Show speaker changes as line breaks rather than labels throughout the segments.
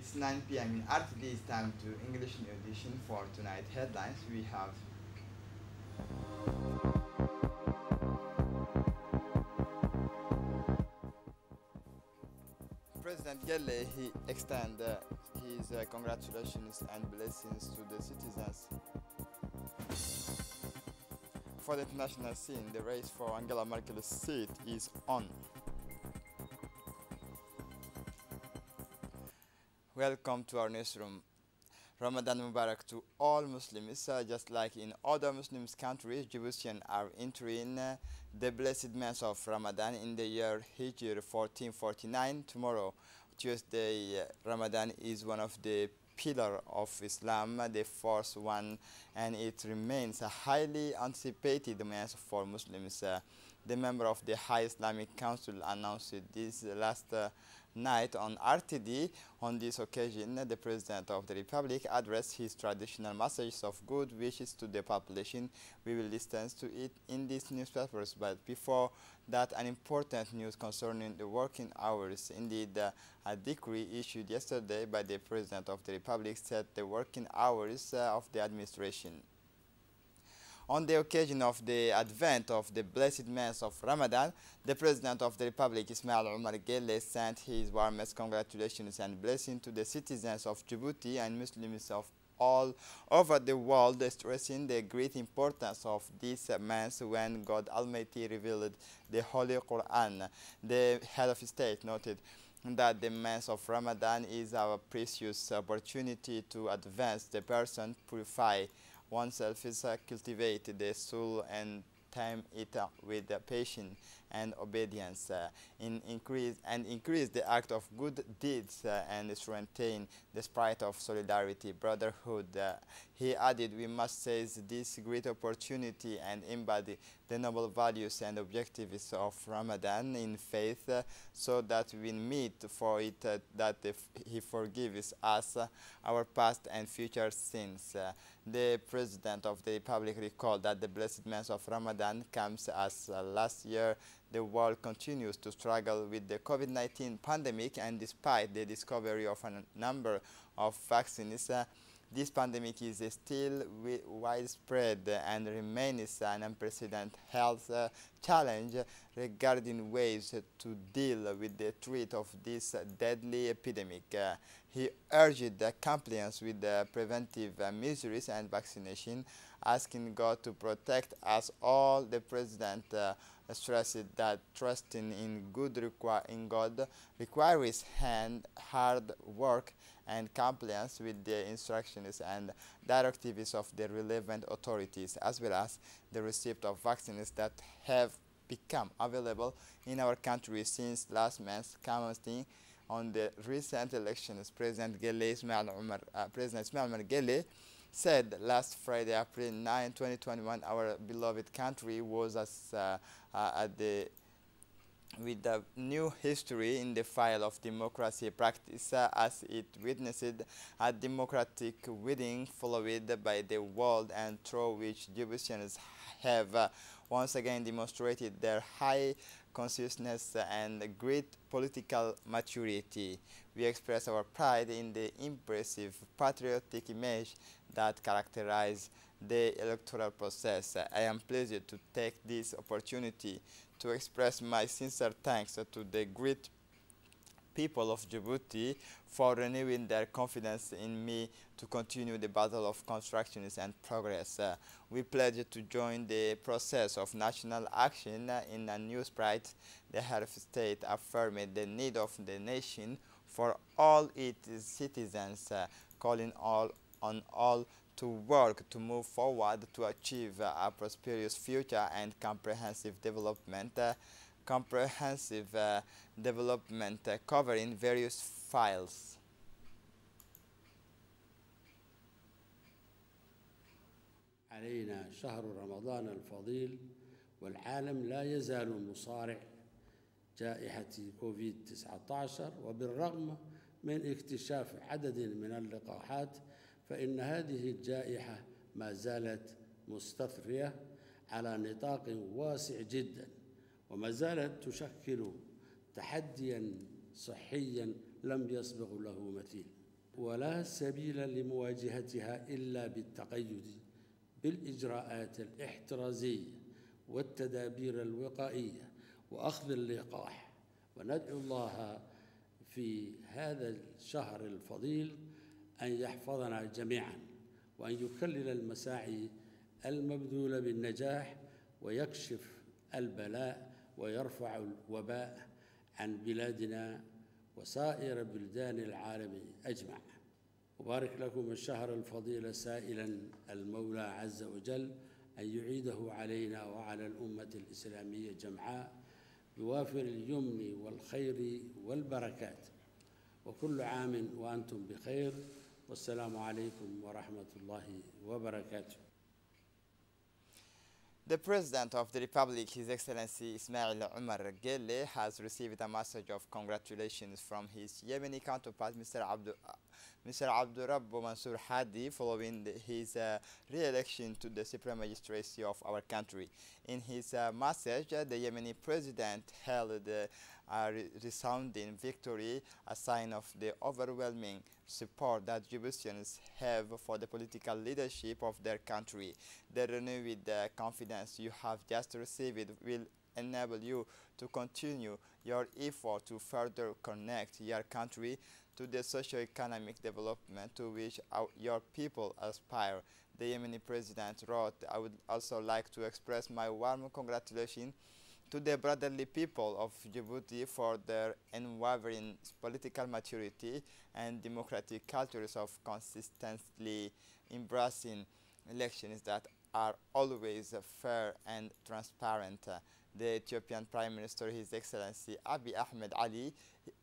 It's 9 p.m. in RTD. It's time to English new edition for tonight headlines. We have President Guelleh he extend uh, his uh, congratulations and blessings to the citizens. For the international scene, the race for Angela Merkel's seat is on. Welcome to our newsroom. Ramadan Mubarak to all Muslims. Uh, just like in other Muslim countries, Djiboutians are entering uh, the blessed month of Ramadan in the year Hijr 1449. Tomorrow, Tuesday, uh, Ramadan is one of the pillar of Islam, the first one, and it remains a highly anticipated month for Muslims. Uh, the member of the High Islamic Council announced this last uh, night on RTD. On this occasion, the President of the Republic addressed his traditional messages of good wishes to the population. We will listen to it in these newspapers, but before that, an important news concerning the working hours. Indeed, uh, a decree issued yesterday by the President of the Republic set the working hours uh, of the administration. On the occasion of the advent of the blessed month of Ramadan, the President of the Republic, Ismail Omar Guelleh, sent his warmest congratulations and blessings to the citizens of Djibouti and Muslims of all over the world, stressing the great importance of this month when God Almighty revealed the Holy Quran. The head of state noted that the month of Ramadan is our precious opportunity to advance the person, purify oneself is uh, cultivate the soul and time it uh, with the patience and obedience uh, in increase and increase the act of good deeds uh, and strengthen the spirit of solidarity brotherhood. Uh, he added we must seize this great opportunity and embody the noble values and objectives of ramadan in faith uh, so that we meet for it uh, that he forgives us our past and future sins. The president of the republic recalled that the blessed month of ramadan comes as last year the world continues to struggle with the COVID-19 pandemic and despite the discovery of a number of vaccines, uh, this pandemic is still widespread and remains an unprecedented health uh, challenge regarding ways to deal with the threat of this deadly epidemic. Uh, he urged compliance with the preventive uh, measures and vaccination, asking God to protect us all. The President uh, stressed that trusting in good in God requires hand, hard work and compliance with the instructions and directives of the relevant authorities, as well as the receipt of vaccines that have become available in our country since last month, commenting on the recent elections. President Guelleh Ismail uh, President Ismail Umar Guelleh said last Friday, April 9, 2021, our beloved country was as, uh, uh, at the with the new history in the file of democracy practice uh, as it witnessed a democratic wedding followed by the world and through which Djiboutians have uh, once again demonstrated their high consciousness and great political maturity. We express our pride in the impressive patriotic image that characterizes the electoral process. I am pleased to take this opportunity to express my sincere thanks to the great people of Djibouti for renewing their confidence in me to continue the battle of constructions and progress. Uh, we pledge to join the process of national action in a new spirit. The head of state affirmed the need of the nation for all its citizens, uh, calling all on all to work to move forward to achieve uh, a prosperous future and comprehensive development uh, comprehensive uh, development uh, covering various files.
علينا شهر رمضان الفضيل والعالم لا يزال مصارع جائحة كوفيد 19 وبالرغم من اكتشاف عدد من اللقاحات فإن هذه الجائحة ما زالت مستثرية على نطاق واسع جدا وما زالت تشكل تحديا صحيا لم يسبق له مثيل. ولا سبيل لمواجهتها إلا بالتقيد بالإجراءات الاحترازية والتدابير الوقائية وأخذ اللقاح. وندعو الله في هذا الشهر الفضيل أن يحفظنا جميعا وأن يكلل المساعي المبذولة بالنجاح ويكشف البلاء ويرفع الوباء عن بلادنا وسائر بلدان العالم أجمع. أبارك لكم الشهر الفضيل سائلا المولى عز وجل أن يعيده علينا وعلى الأمة الإسلامية جمعاء بوافر اليمن والخير والبركات. وكل عام وأنتم بخير والسلام عليكم ورحمة الله وبركاته.
The President of the Republic, His Excellency Ismail Omar Guelleh, has received a message of congratulations from his Yemeni counterpart, Mr. Abdu, uh, Mr. Abdurrabbu Mansour Hadi, following the, his uh, re-election to the Supreme Magistracy of our country. In his uh, message, uh, the Yemeni President hailed a re resounding victory, a sign of the overwhelming support that Djiboutians have for the political leadership of their country. The renewed uh, confidence you have just received will enable you to continue your effort to further connect your country to the socio-economic development to which our, your people aspire. The Yemeni president wrote, I would also like to express my warm congratulations to the brotherly people of Djibouti for their unwavering political maturity and democratic cultures of consistently embracing elections that are always uh, fair and transparent. Uh, the Ethiopian Prime Minister, His Excellency Abiy Ahmed Ali,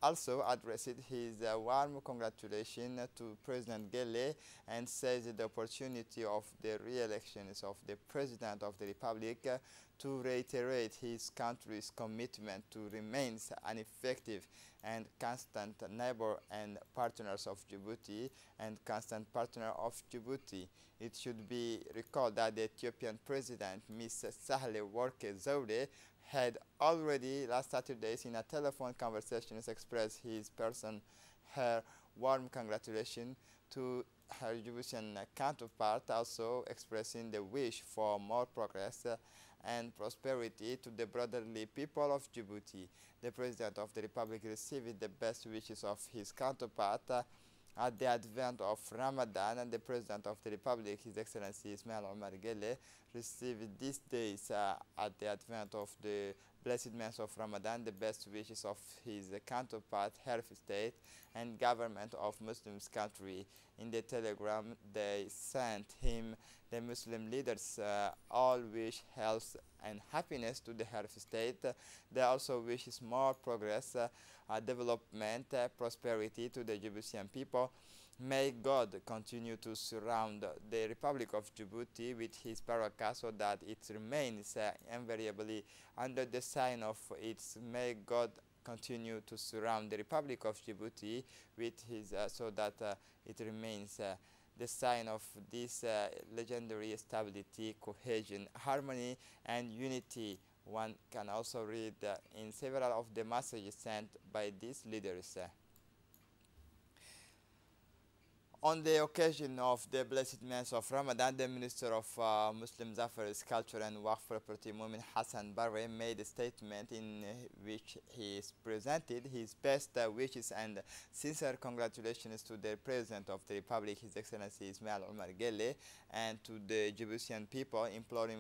also addressed his uh, warm congratulations to President Guelleh and says the opportunity of the re-elections of the President of the Republic uh, to reiterate his country's commitment to remain an effective and constant neighbor and partners of Djibouti and constant partner of Djibouti. It should be recalled that the Ethiopian president, Ms. Sahle Worke Zewde, had already last Saturday in a telephone conversation expressed his person her warm congratulations to her Djiboutian counterpart, also expressing the wish for more progress and prosperity to the brotherly people of Djibouti. The President of the Republic received the best wishes of his counterpart at the advent of Ramadan and the President of the Republic, His Excellency Ismail Omar Guelleh, received these days uh, at the advent of the blessed month of Ramadan the best wishes of his counterpart, head of state and government of Muslims country. In the telegram they sent him the Muslim leaders uh, all wish health and happiness to the head of state. They also wish more progress, uh, development, uh, prosperity to the Djiboutian people. May God continue to surround the Republic of Djibouti with his barakah so that it remains uh, invariably under the sign of its may God continue to surround the Republic of Djibouti with his uh, so that uh, it remains uh, the sign of this uh, legendary stability, cohesion, harmony, and unity. One can also read uh, in several of the messages sent by these leaders. On the occasion of the blessed month of Ramadan, the Minister of uh, Muslim Affairs, Culture and Waqf Property, Mumin Hassan Barre, made a statement in uh, which he presented his best uh, wishes and sincere congratulations to the President of the Republic, His Excellency Ismail Omar Guelleh, and to the Djiboutian people, imploring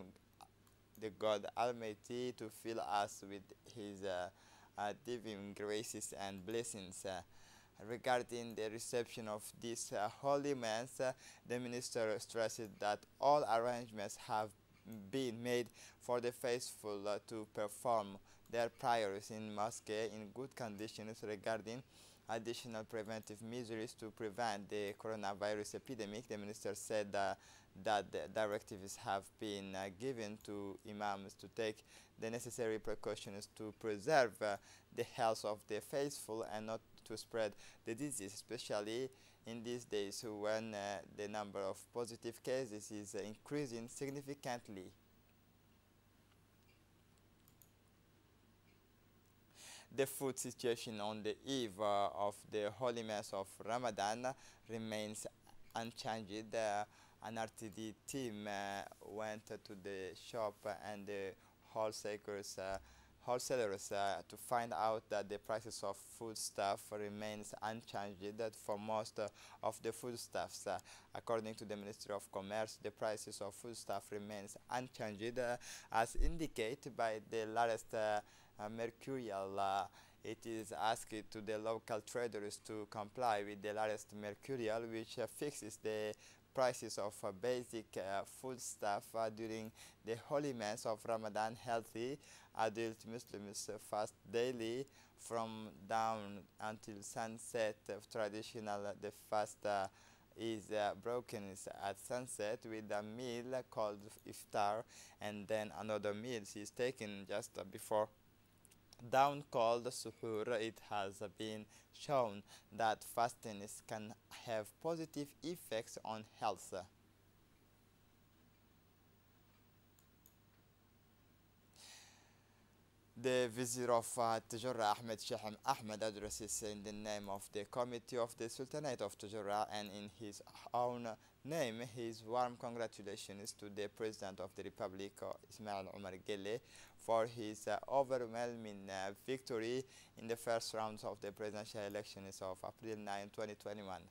the God Almighty to fill us with His uh, uh, divine graces and blessings. Regarding the reception of this uh, holy mass, uh, the minister stressed that all arrangements have been made for the faithful uh, to perform their prayers in mosque in good conditions regarding additional preventive measures to prevent the coronavirus epidemic. The minister said uh, that the directives have been uh, given to imams to take the necessary precautions to preserve uh, the health of the faithful and not to spread the disease, especially in these days when uh, the number of positive cases is uh, increasing significantly. the food situation on the eve uh, of the holy mass of Ramadan remains unchanged. Uh, an RTD team uh, went to the shop and the wholesalers uh, wholesalers uh, to find out that the prices of foodstuff remains unchanged for most uh, of the foodstuffs. Uh, according to the Ministry of Commerce, the prices of foodstuff remains unchanged uh, as indicated by the latest uh, uh, mercurial it is asked to the local traders to comply with the latest mercurial which fixes the prices of uh, basic uh, food stuff uh, during the holy month of Ramadan healthy adult Muslims fast daily from dawn until sunset. Of traditional the fast uh, is uh, broken at sunset with a meal called iftar and then another meal is taken just before down called suhoor, it has been shown that fasting can have positive effects on health. The vizier of uh, Ahmed Ahmed addresses in the name of the Committee of the Sultanate of Tajura and in his own name his warm congratulations to the President of the Republic, uh, Ismail Omar Guelleh, for his uh, overwhelming uh, victory in the first rounds of the presidential elections of April 9, 2021.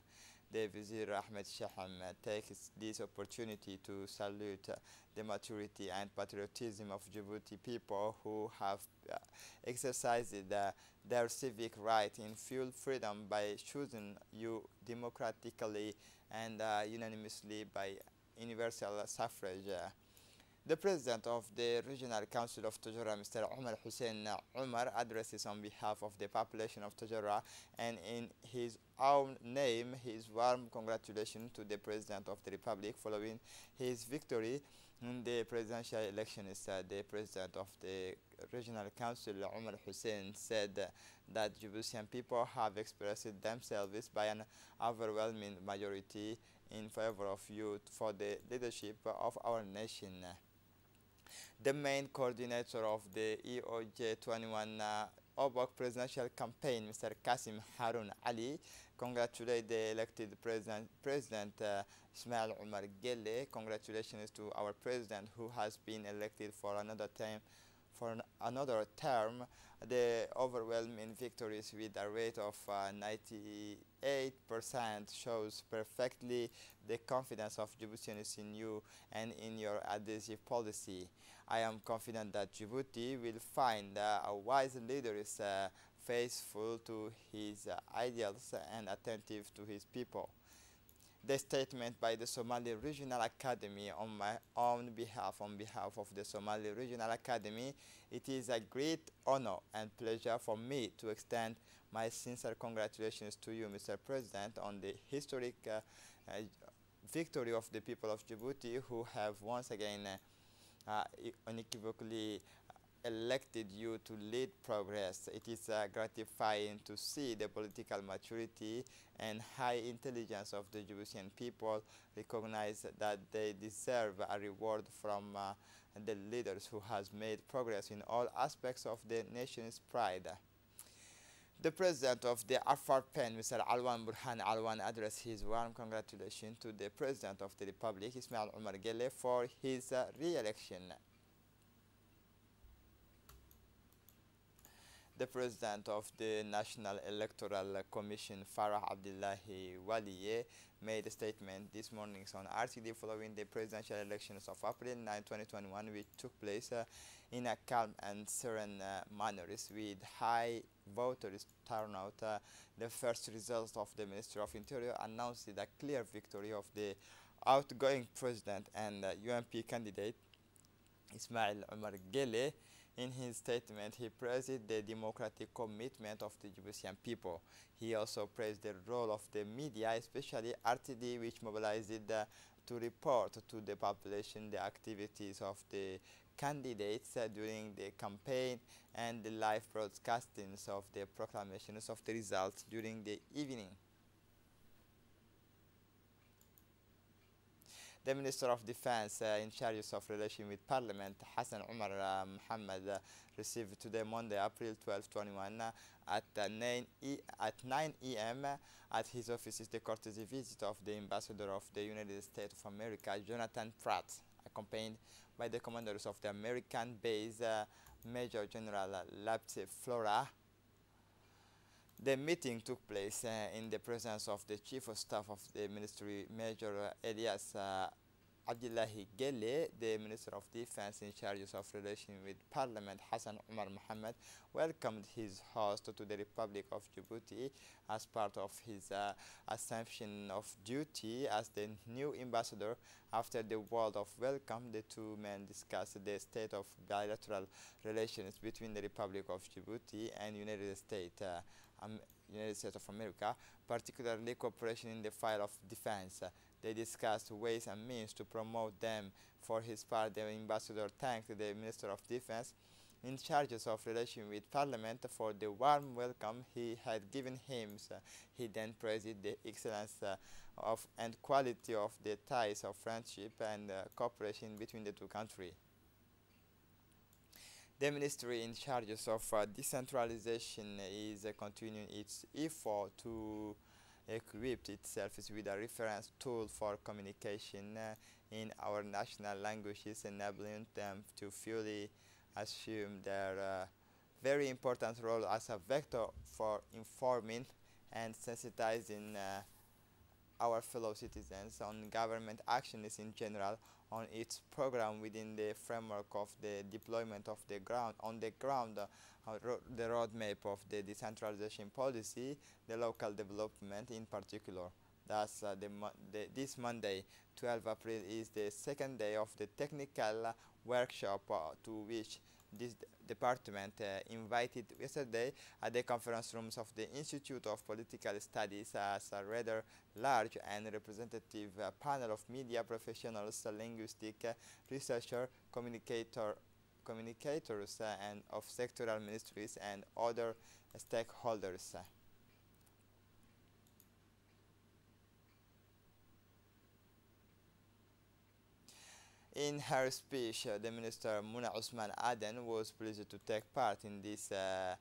The Vizier Ahmed Shaham uh, takes this opportunity to salute the maturity and patriotism of Djibouti people who have uh, exercised uh, their civic right in full freedom by choosing you democratically and uh, unanimously by universal suffrage. The president of the Regional Council of Tajura, Mr. Omar Hussein Umar, addresses on behalf of the population of Tajura and in his own name his warm congratulations to the President of the Republic following his victory in the presidential elections. Uh, the President of the Regional Council, Omar Hussein, said that Djiboutian people have expressed themselves by an overwhelming majority in favor of youth for the leadership of our nation the main coordinator of the EOJ 21 Obok presidential campaign, Mr. Kasim Harun Ali, congratulate the elected president, President uh, Ismail Omar Guelleh. Congratulations to our president who has been elected for another time for an, another term. The overwhelming victories with a rate of 98% uh, shows perfectly the confidence of Djiboutians in you and in your adhesive policy. I am confident that Djibouti will find uh, a wise leader is uh, faithful to his uh, ideals and attentive to his people. The statement by the Somali Regional Academy on my own behalf, on behalf of the Somali Regional Academy, it is a great honor and pleasure for me to extend my sincere congratulations to you, Mr. President, on the historic uh, uh, victory of the people of Djibouti who have once again uh, uh, unequivocally elected you to lead progress. It is uh, gratifying to see the political maturity and high intelligence of the Djiboutian people recognize that they deserve a reward from uh, the leaders who has made progress in all aspects of the nation's pride. The president of the Afar PEN, Mr. Alwan Burhan Alwan, addressed his warm congratulations to the president of the republic, Ismail Omar Guelleh, for his uh, re-election. The president of the National Electoral Commission, Farah Abdullahi Waliye, made a statement this morning on RTD following the presidential elections of April 9, 2021, which took place uh, in a calm and serene uh, manner with high voters turnout. Uh, the first results of the Ministry of Interior announced a clear victory of the outgoing president and UMP uh, candidate Ismail Omar Guelleh. In his statement, he praised the democratic commitment of the Djiboutian people. He also praised the role of the media, especially RTD, which mobilized to report to the population the activities of the candidates uh, during the campaign and the live broadcastings of the proclamations of the results during the evening. The Minister of Defense uh, in charge of relation with Parliament, Hassan Umar uh, Muhammad, uh, received today Monday, April 12, 21, uh, at uh, 9 e at 9 a.m. at his office is the courtesy visit of the Ambassador of the United States of America, Jonathan Pratt, accompanied by the commanders of the American base, uh, Major General Lapthe Flora. The meeting took place uh, in the presence of the Chief of Staff of the Ministry, Major Elias uh, Abdullahi Gele, the Minister of Defense in charge of relations with Parliament, Hassan Umar Mohammed, welcomed his host to the Republic of Djibouti as part of his uh, assumption of duty as the new ambassador. After the word of welcome, the two men discussed the state of bilateral relations between the Republic of Djibouti and United States. Uh, United States of America, particularly cooperation in the field of defense. They discussed ways and means to promote them. For his part, the ambassador thanked the Minister of Defense in charges of relation with Parliament for the warm welcome he had given him. He then praised the excellence uh, of and quality of the ties of friendship and uh, cooperation between the two countries. The ministry in charge of uh, decentralization is uh, continuing its effort to equip itself with a reference tool for communication uh, in our national languages, enabling them to fully assume their uh, very important role as a vector for informing and sensitizing uh, our fellow citizens on government actions in general on its program within the framework of the deployment of the ground on the ground uh, ro the roadmap of the decentralization policy the local development in particular. Thus uh, the, the, this monday 12 april is the second day of the technical workshop uh, to which this department uh, invited yesterday at the conference rooms of the Institute of Political Studies as a rather large and representative uh, panel of media professionals, linguistic uh, researcher, communicator, communicators, uh, and of sectoral ministries and other stakeholders. In her speech, uh, the Minister Muna Usman Aden was pleased to take part in this uh,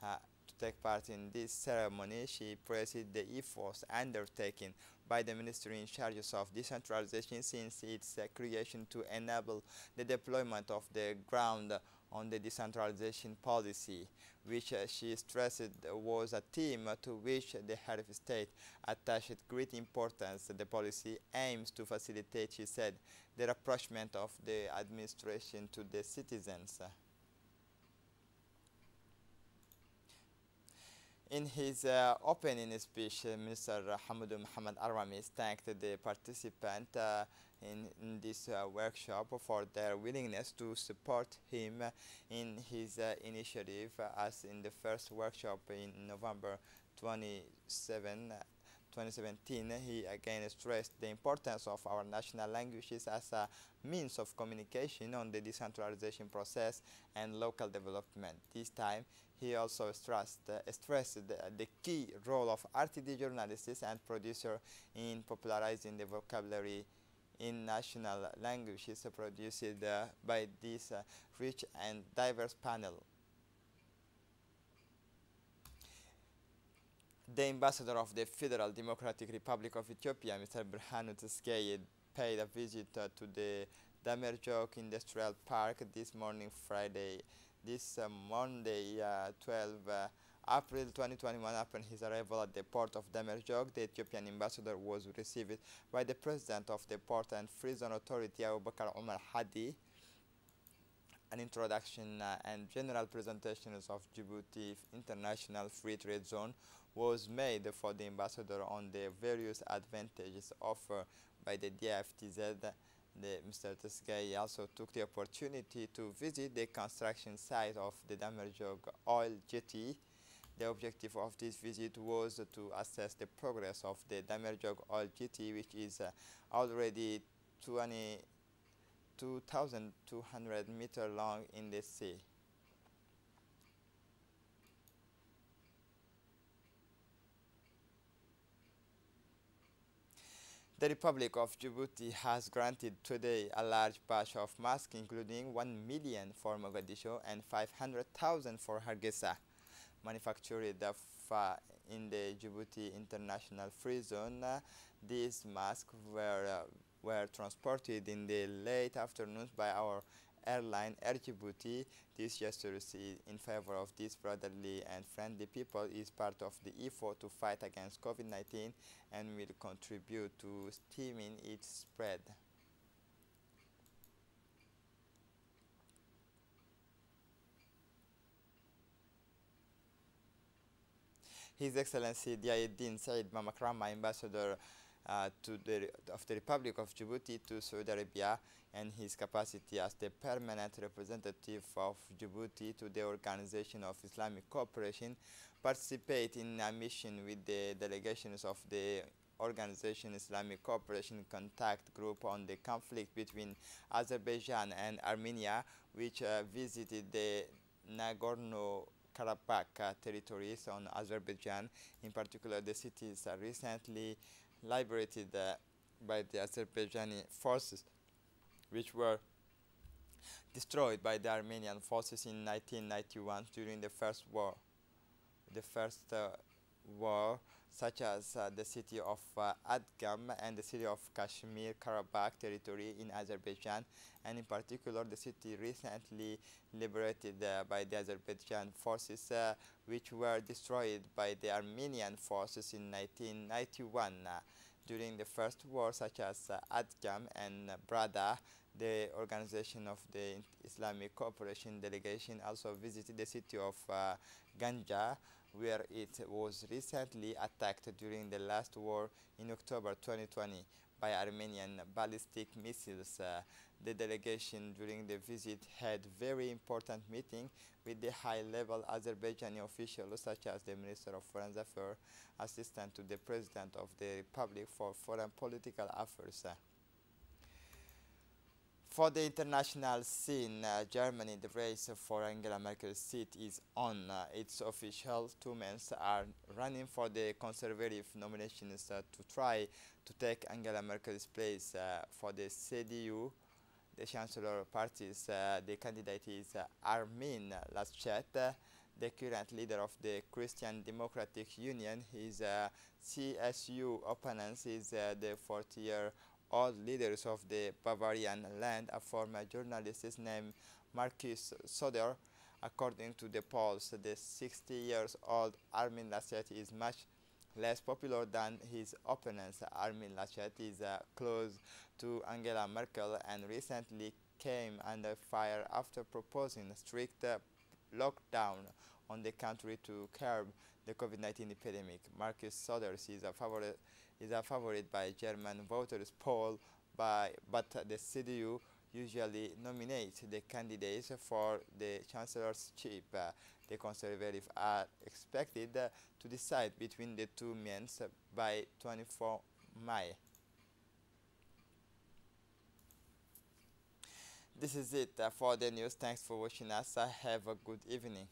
uh, to take part in this ceremony. She praised the efforts undertaken by the ministry in charge of decentralization since its creation to enable the deployment of the ground on the decentralization policy, which uh, she stressed was a theme to which the head of state attached great importance. The policy aims to facilitate, she said, the rapprochement of the administration to the citizens. In his uh, opening speech, Mr. Hamadou Mohamed Aramis thanked the participants uh, in, in, this uh, workshop for their willingness to support him in his uh, initiative as in the first workshop in November 27 2017, he again stressed the importance of our national languages as a means of communication on the decentralization process and local development. This time, he also stressed, uh, stressed the, the, key role of RTD journalists and producer in popularizing the vocabulary in national languages is produced uh, by this uh, rich and diverse panel. The ambassador of the Federal Democratic Republic of Ethiopia, Mr. Berhanu Tsegaye, paid a visit uh, to the Damerjog Industrial Park this morning, Friday. This Monday, uh, 12 uh, April 2021, upon his arrival at the port of Damerjog, the Ethiopian ambassador was received by the president of the Port and Free Zone Authority, Abubakar Omar Hadi. An introduction uh, and general presentations of Djibouti International Free Trade Zone was made for the ambassador on the various advantages offered by the DFTZ. The Mr. Tsegaye also took the opportunity to visit the construction site of the Damerjog oil jetty. The objective of this visit was to assess the progress of the Damerjog oil jetty, which is uh, already 22,200 meters long in the sea. The Republic of Djibouti has granted today a large batch of masks, including 1 million for Mogadishu and 500,000 for Hargeisa. Manufactured in the Djibouti International Free Zone, these masks were, uh, were transported in the late afternoons by our airline Air Djibouti. This gesture in favor of these brotherly and friendly people is part of the effort to fight against COVID-19 and will contribute to stemming its spread. His Excellency Diayeddin Said Bamakhrama, Ambassador uh, to the, of the Republic of Djibouti to Saudi Arabia and his capacity as the permanent representative of Djibouti to the Organization of Islamic Cooperation participate in a mission with the delegations of the Organization Islamic Cooperation Contact Group on the conflict between Azerbaijan and Armenia, which uh, visited the Nagorno-Karabakh uh, territories on Azerbaijan, in particular the cities uh, recently liberated uh, by the Azerbaijani forces which were destroyed by the Armenian forces in 1991 during the first war. The first uh, war, such as uh, the city of uh, Aghdam and the city of Kashmir Karabakh territory in Azerbaijan, and in particular the city recently liberated uh, by the Azerbaijan forces, uh, which were destroyed by the Armenian forces in 1991. during the first war, such as uh, Aghdam and Barda, the organization of the Islamic Cooperation Delegation also visited the city of uh, Ganja, where it was recently attacked during the last war in October 2020 by Armenian ballistic missiles. Uh, the delegation during the visit had very important meeting with the high-level Azerbaijani officials such as the Minister of Foreign Affairs, Assistant to the President of the Republic for Foreign Political Affairs. Uh, for the international scene, uh, Germany, the race for Angela Merkel's seat is on. Uh, its official two men are running for the conservative nominations uh, to try to take Angela Merkel's place uh, for the CDU. The Chancellor parties, uh, the candidate is uh, Armin Laschet, the current leader of the Christian Democratic Union. His CSU opponent is the 40-year all leaders of the Bavarian land, a former journalist named Markus Söder. According to the polls, the 60 years old Armin Laschet is much less popular than his opponents. Armin Laschet is uh, close to Angela Merkel and recently came under fire after proposing a strict uh, lockdown on the country to curb the COVID-19 epidemic. Markus Söder is a favorite is a favorite by German voters poll by but the CDU usually nominates the candidates for the chancellorship. Uh, the conservatives are expected uh, to decide between the two men by 24 May. This is it uh, for the news. Thanks for watching us. have a good evening.